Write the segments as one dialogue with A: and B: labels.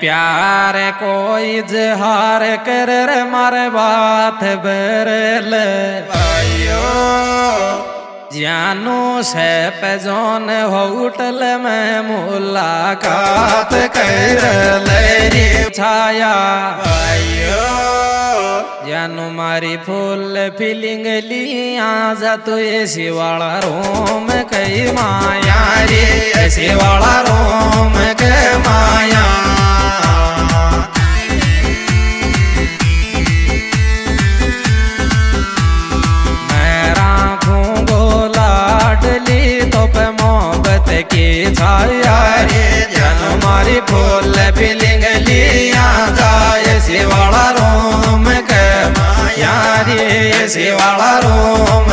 A: प्यार कोई जहार कर रे मारे बात बरल जानू से पजोन होटल में मुलाकात कर ले छाया। जानू मारी फूल फीलिंग लिया जा तू वाला रोम कई माया रे ऐसी शिवाला रोम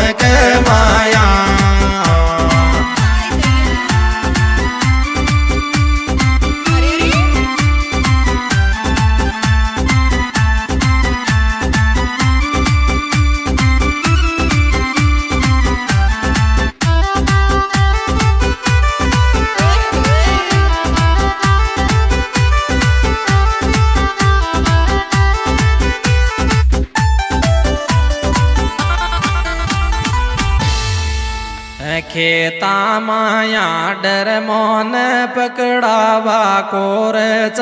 A: खेता माया डर मोन पकड़ावा कोरच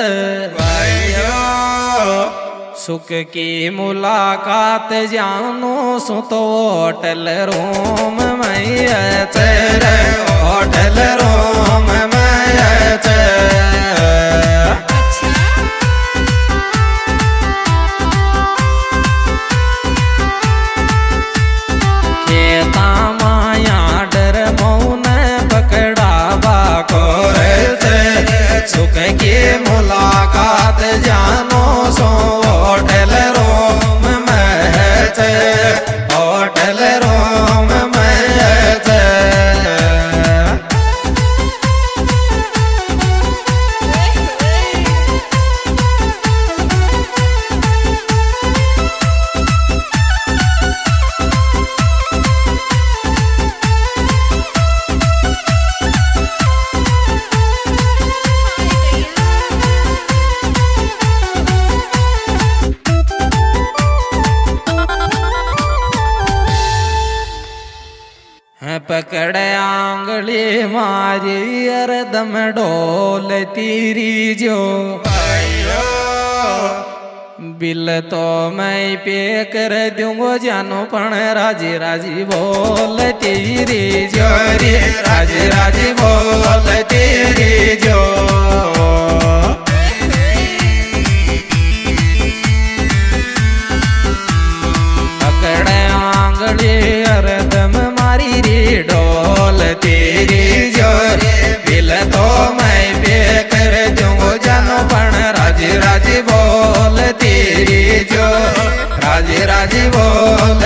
A: सुख की मुलाकात जानू सुतो होटल रोम मैया होटल रूम जानो सो पकड़ आंगली मारी अरदम डोल तीरी जो। बिल तो मैं पे कर दूंगो जानो पण राज़ी राज़ी बोल तेरी जो। रे राज़ी राज़ी बोल तेरी राज़ी बोल तेरी जो। राज़ी राज़ी बोल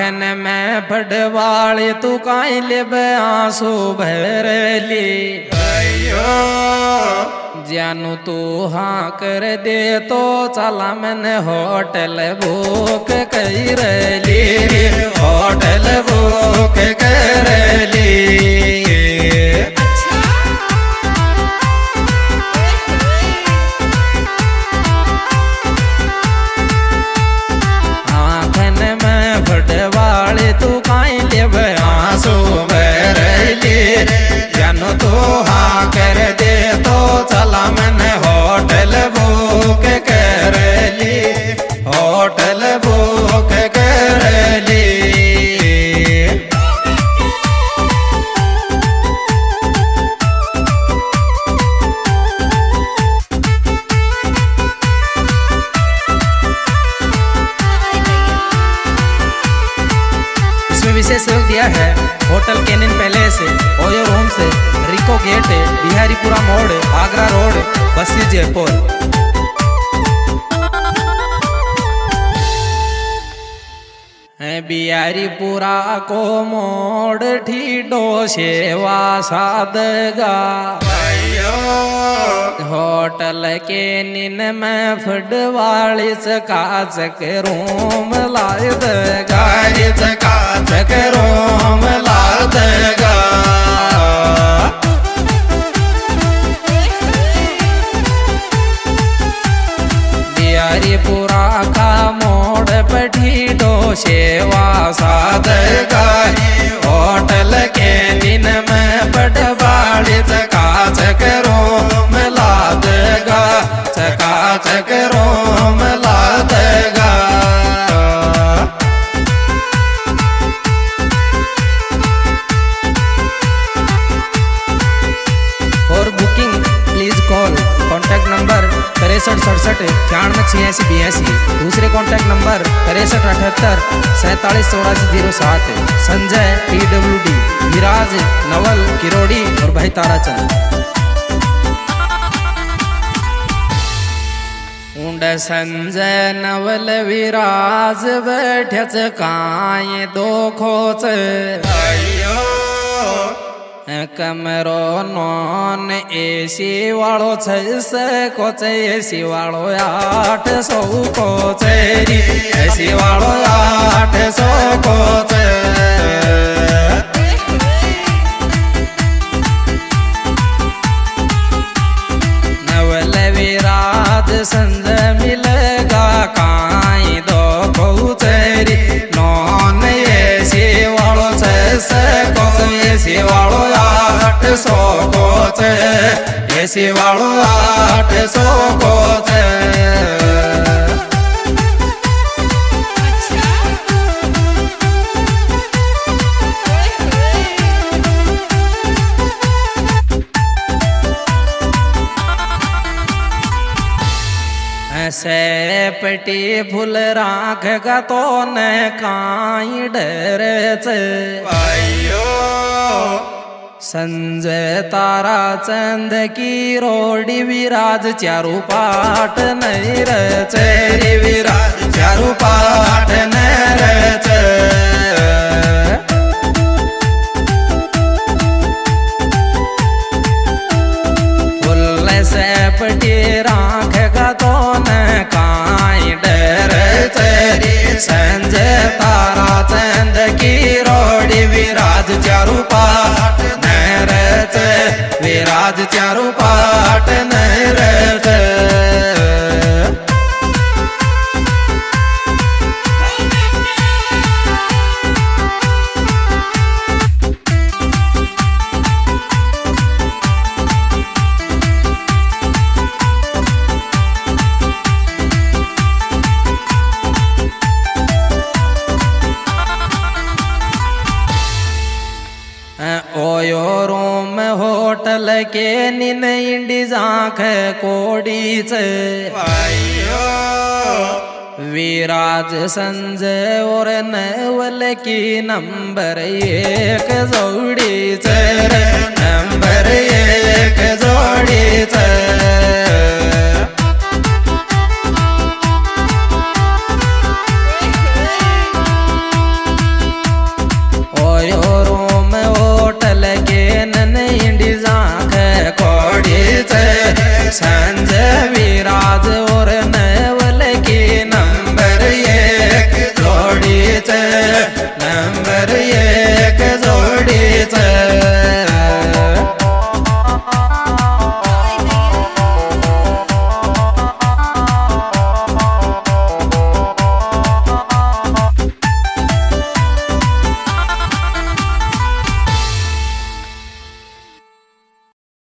A: आखन में बड़वाले तू काई ले आँसू भरली जानू तू हाँ कर दे तो चला मैंने होटल बुक कर ली। होटल न तो हाँ कर दे तो चला मैंने होटल बुक कर ली। होटल बुक कर ली। इसमें विशेष रोक दिया है होटल कैनिन पैलेस ओयो होम से। बिहारीपुरा मोड़, आगरा रोड, बस्ती जयपुर। बिहारीपुरा को मोड़ ठीडो सेवा सादगा। होटल के निन में फुटवाली चकाचक रूम लाद गाड़ी चकाचक room please call contact number तिरसठ, सड़सठ छियासी, बयासी. दूसरे कॉन्टैक्ट नंबर तिरसठ, अठहत्तर, सैंतालीस, चौरासी, ज़ीरो सात. Sanjay P W D Viraj Naval, Kirodi और भाई ताराचंद. उंड संजय नवल विराज बैठ्यच काय दोखोच कमरो नॉन एसी वाळो छस कोच एसी वाळो आठ सौ कोच एसी वाळो आठ सौ कोच कोच एसी वाळो आठ सौ सेपटी फुल राख गा तो न काई डर संजय तारा चंद की रोडी विराज चारू पाठ नहीं रचरी विराज चारू पाठ नहीं चारू पाठ निन इंडीज आख कोडीच. विराज संजय और नवल की नंबर एक जोडीच. नंबर एक जोडीच.